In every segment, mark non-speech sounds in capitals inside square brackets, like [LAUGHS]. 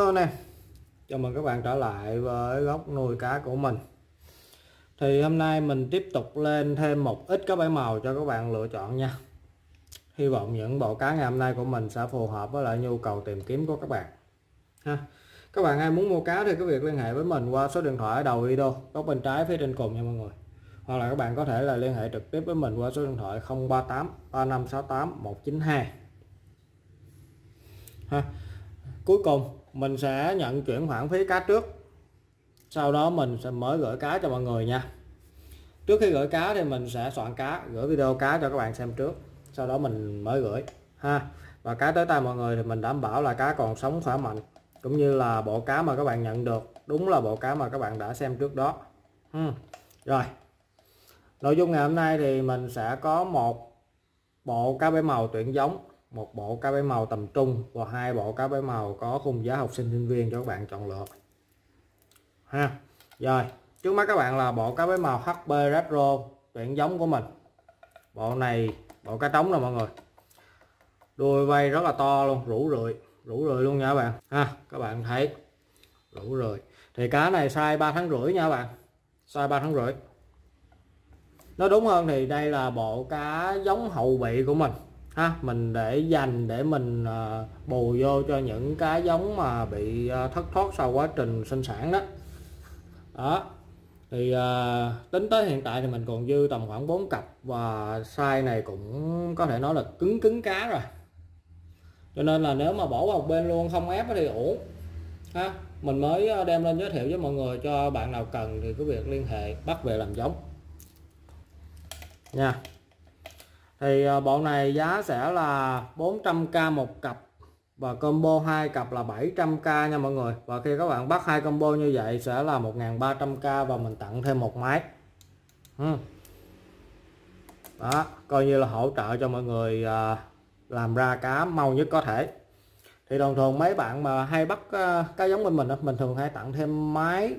Hello anh em Chào mừng các bạn trở lại với góc nuôi cá của mình. Thì hôm nay mình tiếp tục lên thêm một ít cá bảy màu cho các bạn lựa chọn nha. Hy vọng những bộ cá ngày hôm nay của mình sẽ phù hợp với lại nhu cầu tìm kiếm của các bạn. Ha. Các bạn ai muốn mua cá thì cứ việc liên hệ với mình qua số điện thoại ở đầu video, Góc bên trái phía trên cùng nha mọi người. Hoặc là các bạn có thể là liên hệ trực tiếp với mình qua số điện thoại 038 3568 192 ha cuối cùng, mình sẽ nhận chuyển khoản phí cá trước. Sau đó mình sẽ mới gửi cá cho mọi người nha. Trước khi gửi cá thì mình sẽ soạn cá, gửi video cá cho các bạn xem trước. Sau đó mình mới gửi, ha. Và cá tới tay mọi người thì mình đảm bảo là cá còn sống khỏe mạnh, cũng như là bộ cá mà các bạn nhận được, đúng là bộ cá mà các bạn đã xem trước đó. Ừ. rồi. Nội dung ngày hôm nay thì mình sẽ có một bộ cá bể màu tuyển giống một bộ cá bể màu tầm trung và hai bộ cá bể màu có khung giá học sinh sinh viên cho các bạn chọn lựa. Ha, rồi, trước mắt các bạn là bộ cá bể màu HP Retro, tuyển giống của mình. Bộ này, bộ cá trống nè mọi người. Đuôi vây rất là to luôn, rủ rượi rủ rượi luôn nha các bạn. Ha, các bạn thấy, rủ rượi. Thì cá này size 3 tháng rưỡi nha các bạn, size 3 tháng rưỡi. Nói đúng hơn thì đây là bộ cá giống hậu bị của mình ha mình để dành để mình uh, bù vô cho những cái giống mà bị uh, thất thoát sau quá trình sinh sản đó. Đó. Thì uh, tính tới hiện tại thì mình còn dư tầm khoảng 4 cặp và size này cũng có thể nói là cứng cứng cá rồi. Cho nên là nếu mà bỏ vào một bên luôn không ép thì ổn. Ha mình mới đem lên giới thiệu với mọi người cho bạn nào cần thì cứ việc liên hệ bắt về làm giống. Nha thì ờ, bộ này giá sẽ là 400k một cặp và combo hai cặp là 700k nha mọi người. Và khi các bạn bắt hai combo như vậy sẽ là 1300k và mình tặng thêm một máy. Ừ. đó coi như là hỗ trợ cho mọi người à, làm ra cá mau nhất có thể. Thì thường thường mấy bạn mà hay bắt à, cá giống bên mình mình thường hay tặng thêm máy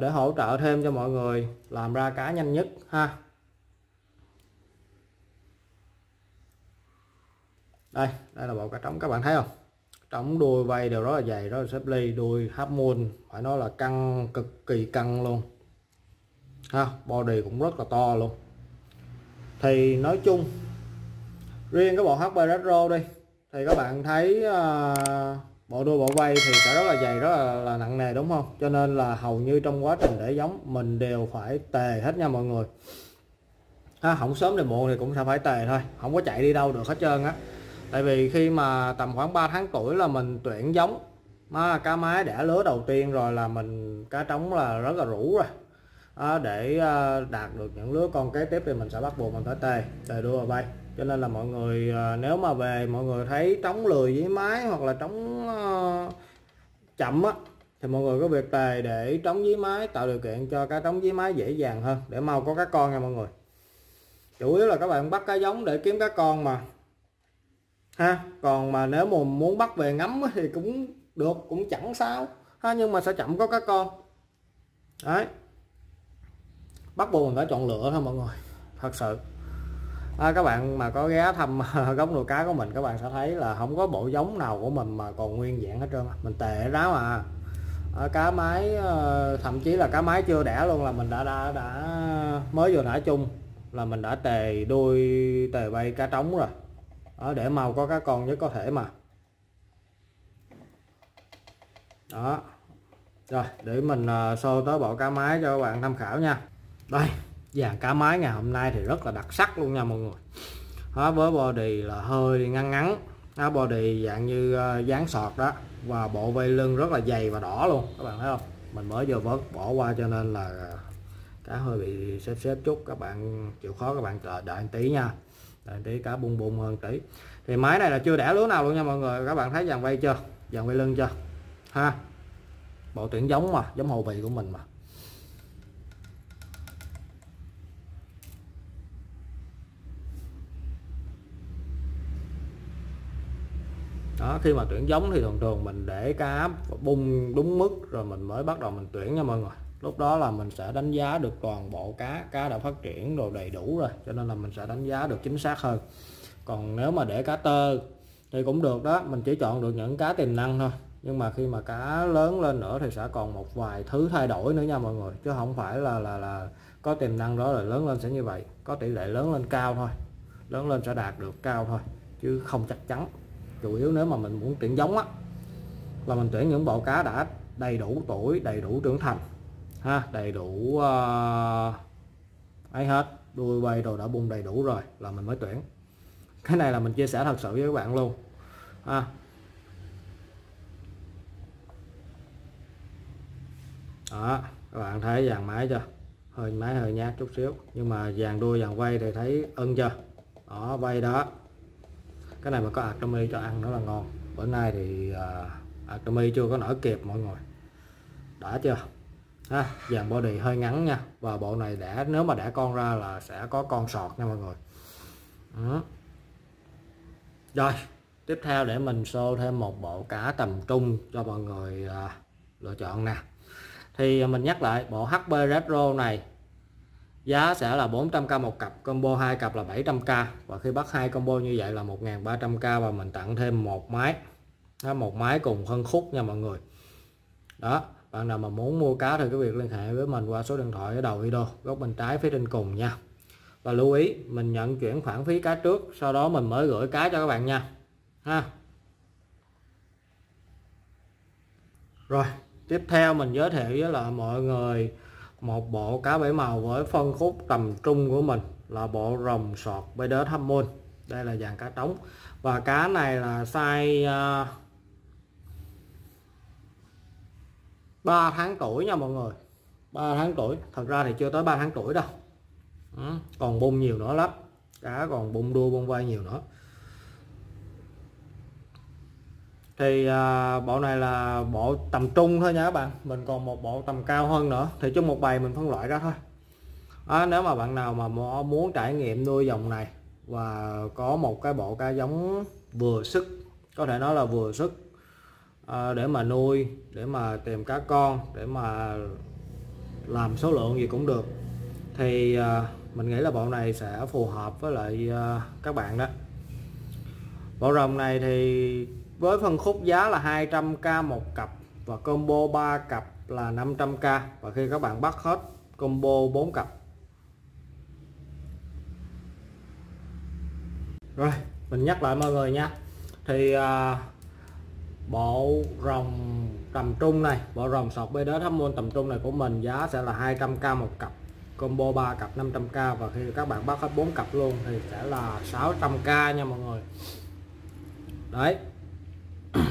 để hỗ trợ thêm cho mọi người làm ra cá nhanh nhất ha. Đây đây là bộ cá trống các bạn thấy không? Trống đuôi vây đều rất là dày rất là xếp ly. Đuôi hấp môn phải nói là căng cực kỳ căng luôn. Ha body cũng rất là to luôn. Thì nói chung riêng cái bộ HP Retro đi thì các bạn thấy uh, bộ đuôi bộ vây thì sẽ rất là dày rất là, là nặng nề đúng không? Cho nên là hầu như trong quá trình để giống mình đều phải tề hết nha mọi người. Ha, không sớm thì muộn thì cũng sẽ phải tề thôi không có chạy đi đâu được hết trơn á tại vì khi mà tầm khoảng 3 tháng tuổi là mình tuyển giống. Mà cá mái đẻ lứa đầu tiên rồi là mình cá trống là rất là rủ rồi. À, để à, đạt được những lứa con kế tiếp thì mình sẽ bắt buộc mình phải tề tề đua và bay. Cho nên là mọi người à, nếu mà về mọi người thấy trống lười với mái hoặc là trống à, chậm á thì mọi người có việc tề để trống với mái tạo điều kiện cho cá trống với mái dễ dàng hơn để mau có cá con nha mọi người. Chủ yếu là các bạn bắt cá giống để kiếm cá con mà ha còn mà nếu mà muốn bắt về ngắm thì cũng được cũng chẳng sao. Ha nhưng mà sẽ chậm có các con. Đấy. Bắt buộc mình phải chọn lựa thôi mọi người thật sự. À, các bạn mà có ghé thăm [LAUGHS] góc nuôi cá của mình các bạn sẽ thấy là không có bộ giống nào của mình mà còn nguyên dạng hết trơn mình tệ ráo à. À, cá máy ờ, thậm chí là cá máy chưa đẻ luôn là mình đã đã đã mới vừa nã chung là mình đã tề đuôi tề bay cá trống rồi đó, để màu có các con nhất có thể mà. Đó. Rồi để mình uh, tới bộ cá máy cho các bạn tham khảo nha. Đây dàn cá máy ngày hôm nay thì rất là đặc sắc luôn nha mọi người. Đó, với body là hơi ngăn ngắn. Đó, body dạng như ờ, uh, dáng sọt đó. Và bộ vây lưng rất là dày và đỏ luôn các bạn thấy không? Mình mới vừa vớt bỏ qua cho nên là ờ, cá hơi bị xếp xếp chút. Các bạn chịu khó các bạn đợi đợi tí nha. Đấy, tí cá bung bung hơn tí. Thì máy này là chưa đẻ lứa nào luôn nha mọi người. Các bạn thấy dàn vây chưa? Dàn vây lưng chưa? Ha? Bộ tuyển giống mà giống hồ bì của mình mà. Đó khi mà tuyển giống thì thường thường mình để cá bung đúng mức rồi mình mới bắt đầu mình tuyển nha mọi người lúc đó là mình sẽ đánh giá được toàn bộ cá cá đã phát triển rồi đầy đủ rồi, cho nên là mình sẽ đánh giá được chính xác hơn. Còn nếu mà để cá tơ thì cũng được đó, mình chỉ chọn được những cá tiềm năng thôi. Nhưng mà khi mà cá lớn lên nữa thì sẽ còn một vài thứ thay đổi nữa nha mọi người, chứ không phải là là là có tiềm năng đó là lớn lên sẽ như vậy. Có tỷ lệ lớn lên cao thôi, lớn lên sẽ đạt được cao thôi, chứ không chắc chắn. Chủ yếu nếu mà mình muốn tuyển giống á, là mình tuyển những bộ cá đã đầy đủ tuổi, đầy đủ trưởng thành ha đầy đủ uh, ấy hết. Đuôi bay đồ đã bung đầy đủ rồi là mình mới tuyển. Cái này là mình chia sẻ thật sự với các bạn luôn ha. Đó các bạn thấy dàn máy chưa? Hơi máy hơi nhát chút xíu nhưng mà dàn đuôi dàn quay thì thấy ưng chưa? Đó vay đó. Cái này mà có Atomy cho ăn nó là ngon. Bữa nay thì ờ, uh, Atomy chưa có nở kịp mọi người. Đã chưa? Ha dàn body hơi ngắn nha. Và bộ này đã nếu mà đã con ra là sẽ có con sọt nha mọi người. Đó. rồi tiếp theo để mình show thêm một bộ cá tầm trung cho mọi người à, lựa chọn nè. Thì mình nhắc lại bộ HP Retro này giá sẽ là 400k một cặp combo hai cặp là 700k và khi bắt hai combo như vậy là 1300k và mình tặng thêm một máy. Một máy cùng phân khúc nha mọi người. Đó bạn nào mà muốn mua cá thì cái việc liên hệ với mình qua số điện thoại ở đầu video, góc bên trái phía trên cùng nha. Và lưu ý, mình nhận chuyển khoản phí cá trước, sau đó mình mới gửi cá cho các bạn nha. Ha. Rồi, tiếp theo mình giới thiệu với là mọi người một bộ cá bảy màu với phân khúc tầm trung của mình là bộ rồng sọt bê đớt hâm môn. Đây là dàn cá trống. Và cá này là size à, uh, 3 tháng tuổi nha mọi người. 3 tháng tuổi. Thật ra thì chưa tới 3 tháng tuổi đâu. Ừ, còn bung nhiều nữa lắm. Cá còn bung đua bung vai nhiều nữa. Thì à, bộ này là bộ tầm trung thôi nha các bạn. Mình còn một bộ tầm cao hơn nữa. Thì trong một bài mình phân loại ra thôi. À, nếu mà bạn nào mà muốn trải nghiệm nuôi dòng này và có một cái bộ cá giống vừa sức có thể nói là vừa sức Ờ, để mà nuôi để mà tìm cá con để mà làm số lượng gì cũng được. Thì ờ, mình nghĩ là bộ này sẽ phù hợp với lại ờ, các bạn đó. Bộ rồng này thì với phân khúc giá là 200k một cặp và combo 3 cặp là 500k và khi các bạn bắt hết combo 4 cặp. Rồi mình nhắc lại mọi người nha. Thì à, bộ rồng tầm trung này bộ rồng sọt bê đế thấm môn tầm trung này của mình giá sẽ là 200k một cặp combo 3 cặp 500k và khi các bạn bắt hết 4 cặp luôn thì sẽ là 600k nha mọi người. Đấy. [COUGHS]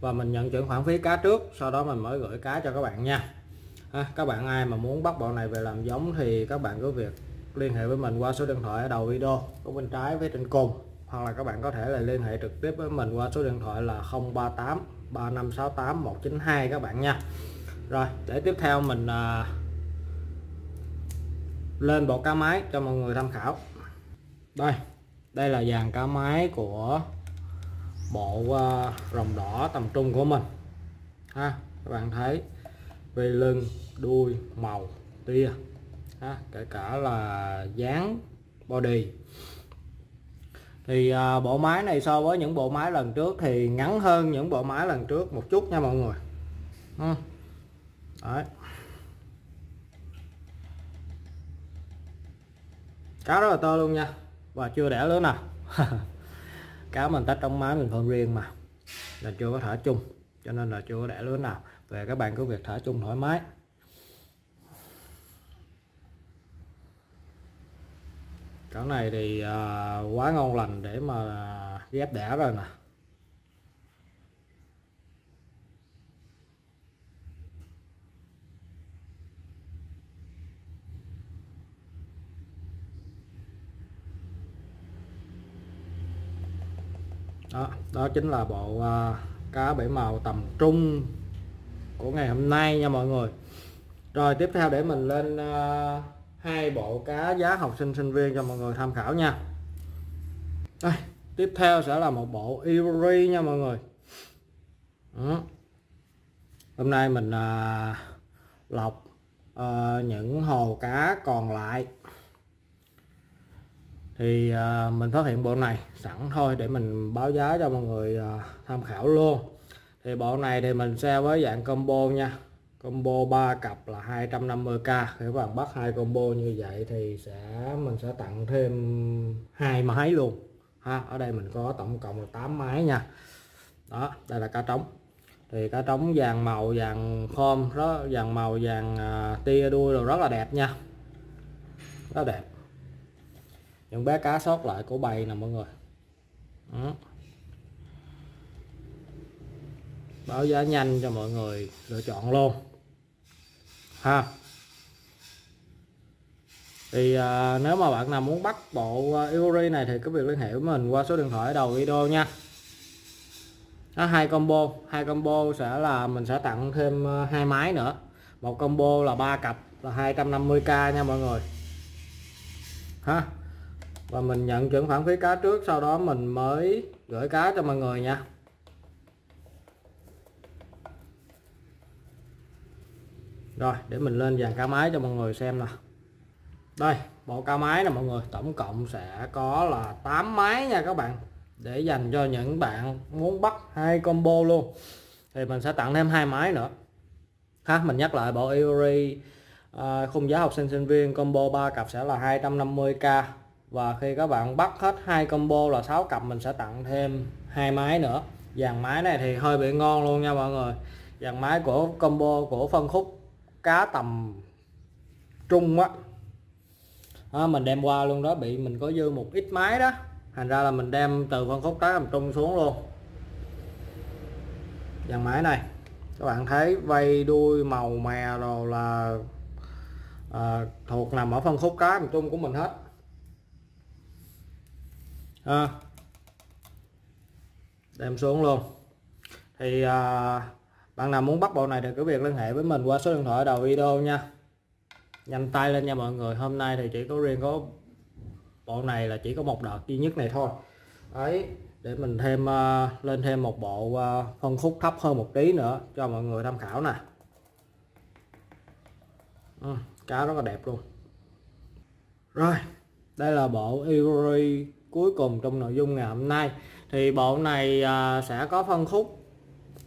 Và mình nhận chuyển khoản phí cá trước sau đó mình mới gửi cá cho các bạn nha. À, các bạn ai mà muốn bắt bộ này về làm giống thì các bạn cứ việc liên hệ với mình qua số điện thoại ở đầu video ở bên trái với trên cùng hoặc là các bạn có thể là liên hệ trực tiếp với mình qua số điện thoại là 038 3568 192 các bạn nha. Rồi để tiếp theo mình à, lên bộ cá máy cho mọi người tham khảo. Đây đây là dàn cá máy của bộ uh, rồng đỏ tầm trung của mình. Ha các bạn thấy về lưng đuôi màu tia. Ha, kể cả là dáng body thì à, bộ máy này so với những bộ máy lần trước thì ngắn hơn những bộ máy lần trước một chút nha mọi người. Ừ. đấy. Cá rất là to luôn nha và chưa đẻ lớn nào. [LAUGHS] Cá mình tách trong máy mình phân riêng mà là chưa có thả chung cho nên là chưa có đẻ lớn nào. Về các bạn cứ việc thả chung thoải mái. Cái này thì à, quá ngon lành để mà ghép đẻ rồi nè. Đó đó chính là bộ à, cá bảy màu tầm trung của ngày hôm nay nha mọi người. Rồi tiếp theo để mình lên à, hai bộ cá giá học sinh sinh viên cho mọi người tham khảo nha. Đây tiếp theo sẽ là một bộ Ivory nha mọi người. Đó. hôm nay mình à, lọc à, những hồ cá còn lại. Thì à, mình phát hiện bộ này sẵn thôi để mình báo giá cho mọi người à, tham khảo luôn. Thì bộ này thì mình xe với dạng combo nha combo 3 cặp là 250k thì các bạn bắt hai combo như vậy thì sẽ mình sẽ tặng thêm hai máy luôn. Ha ở đây mình có tổng cộng là 8 máy nha. Đó đây là cá trống. Thì cá trống vàng màu vàng khom đó vàng màu vàng à, tia đuôi rồi rất là đẹp nha. Rất đẹp. Những bé cá sót lại của bầy nè mọi người. Đó. báo giá nhanh cho mọi người lựa chọn luôn ha. Thì à, nếu mà bạn nào muốn bắt bộ uh, Ivory này thì cứ việc liên hệ với mình qua số điện thoại ở đầu video nha. Đó, hai combo hai combo sẽ là mình sẽ tặng thêm à, hai máy nữa. Một combo là ba cặp là 250k nha mọi người. Ha. Và mình nhận chuyển khoản phí cá trước sau đó mình mới gửi cá cho mọi người nha. Rồi để mình lên dàn cá máy cho mọi người xem nè đây bộ cá máy nè mọi người tổng cộng sẽ có là 8 máy nha các bạn. Để dành cho những bạn muốn bắt hai combo luôn. Thì mình sẽ tặng thêm hai máy nữa. Ha mình nhắc lại bộ Ivory à, khung giá học sinh sinh viên combo 3 cặp sẽ là 250k và khi các bạn bắt hết hai combo là 6 cặp mình sẽ tặng thêm hai máy nữa. Dàn máy này thì hơi bị ngon luôn nha mọi người. Dàn máy của combo của phân khúc cá tầm trung á. À, mình đem qua luôn đó bị mình có dư một ít máy đó. Thành ra là mình đem từ phân khúc cá tầm trung xuống luôn. Dàn máy này các bạn thấy vây đuôi màu mè rồi là à, thuộc nằm ở phân khúc cá tầm trung của mình hết. À, đem xuống luôn. Thì à, bạn nào muốn bắt bộ này thì cứ việc liên hệ với mình qua số điện thoại ở đầu video nha. Nhanh tay lên nha mọi người. Hôm nay thì chỉ có riêng có bộ này là chỉ có một đợt duy nhất này thôi. Ấy để mình thêm uh, lên thêm một bộ uh, phân khúc thấp hơn một tí nữa cho mọi người tham khảo nè. Ừ, cá rất là đẹp luôn. Rồi đây là bộ Ivory cuối cùng trong nội dung ngày hôm nay. Thì bộ này uh, sẽ có phân khúc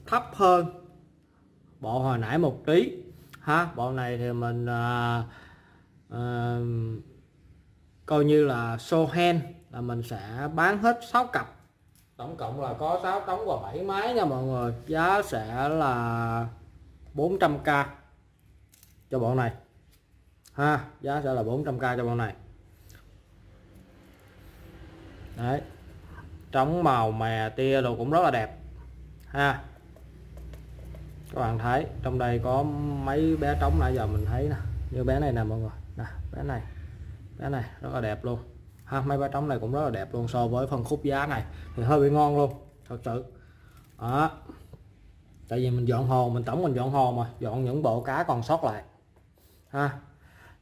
thấp hơn bộ hồi nãy một tí. Ha bộ này thì mình à, à, coi như là show hand là mình sẽ bán hết 6 cặp. Tổng cộng là có 6 tống và 7 máy nha mọi người. Giá sẽ là 400k cho bộ này. Ha giá sẽ là 400k cho bộ này. Đấy trống màu mè tia đồ cũng rất là đẹp. Ha các bạn thấy trong đây có mấy bé trống nãy giờ mình thấy nè. Như bé này nè mọi người. Nè bé này. Bé này rất là đẹp luôn. Ha mấy bé trống này cũng rất là đẹp luôn so với phân khúc giá này. Thì hơi bị ngon luôn thật sự. Đó. Tại vì mình dọn hồ mình tổng mình dọn hồ mà. Dọn những bộ cá còn sót lại. Ha.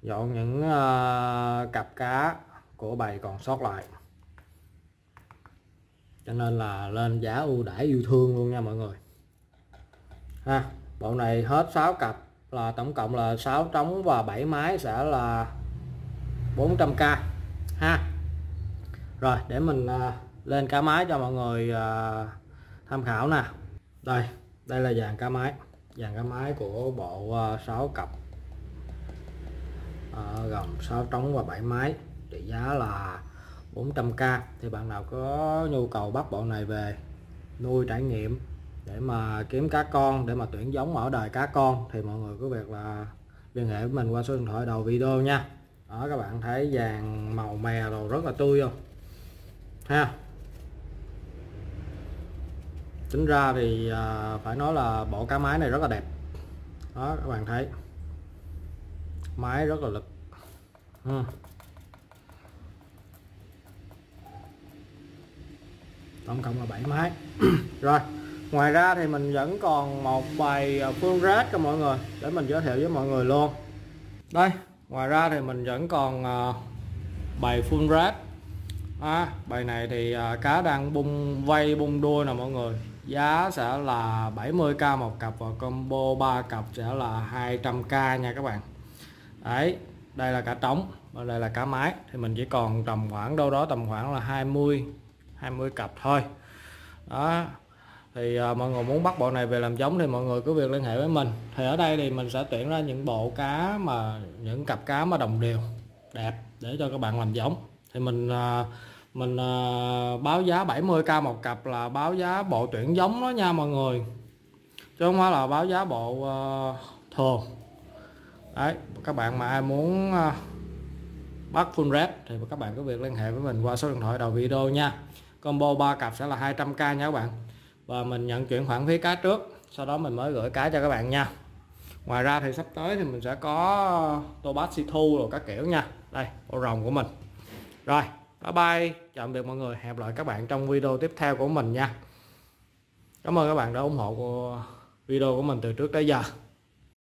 Dọn những uh, cặp cá của bầy còn sót lại. Cho nên là lên giá ưu đãi yêu thương luôn nha mọi người ha bộ này hết 6 cặp là tổng cộng là 6 trống và 7 máy sẽ là 400k ha rồi để mình uh, lên cá máy cho mọi người uh, tham khảo nè. Đây đây là dàn cá máy dàn cá máy của bộ à, uh, 6 cặp. À, gồm 6 trống và 7 máy trị giá là 400k thì bạn nào có nhu cầu bắt bộ này về nuôi trải nghiệm để mà kiếm cá con để mà tuyển giống ở đời cá con thì mọi người cứ việc là liên hệ với mình qua số điện thoại đầu video nha. Đó các bạn thấy vàng màu mè rồi rất là tươi không? Ha. Tính ra thì à, phải nói là bộ cá máy này rất là đẹp. Đó các bạn thấy. Máy rất là lực. Ừ. tổng cộng là 7 máy. [CLEARS THROAT] Rồi ngoài ra thì mình vẫn còn một bài à, phương rác cho mọi người để mình giới thiệu với mọi người luôn. Đây ngoài ra thì mình vẫn còn à, bài full red à, bài này thì à, cá đang bung vây bung đuôi nè mọi người. Giá sẽ là 70k một cặp và combo 3 cặp sẽ là 200k nha các bạn. Đấy đây là cá trống và đây là cá mái thì mình chỉ còn tầm khoảng đâu đó tầm khoảng là 20 20 cặp thôi. Đó thì à, mọi người muốn bắt bộ này về làm giống thì mọi người cứ việc liên hệ với mình. Thì ở đây thì mình sẽ tuyển ra những bộ cá mà những cặp cá mà đồng đều đẹp để cho các bạn làm giống. Thì mình à, mình à, báo giá 70k một cặp là báo giá bộ tuyển giống đó nha mọi người. Chứ không phải là báo giá bộ à, thường. Đấy các bạn mà ai muốn à, bắt full rep thì các bạn cứ việc liên hệ với mình qua số điện thoại đầu video nha. Combo 3 cặp sẽ là 200k nha các bạn và mình nhận chuyển khoản phí cá trước, sau đó mình mới gửi cá cho các bạn nha. Ngoài ra thì sắp tới thì mình sẽ có tô bát si thu rồi các kiểu nha. Đây, bộ rồng của mình. Rồi, bye bye. Chào biệt mọi người. Hẹn lại các bạn trong video tiếp theo của mình nha. Cảm ơn các bạn đã ủng hộ video của mình từ trước tới giờ.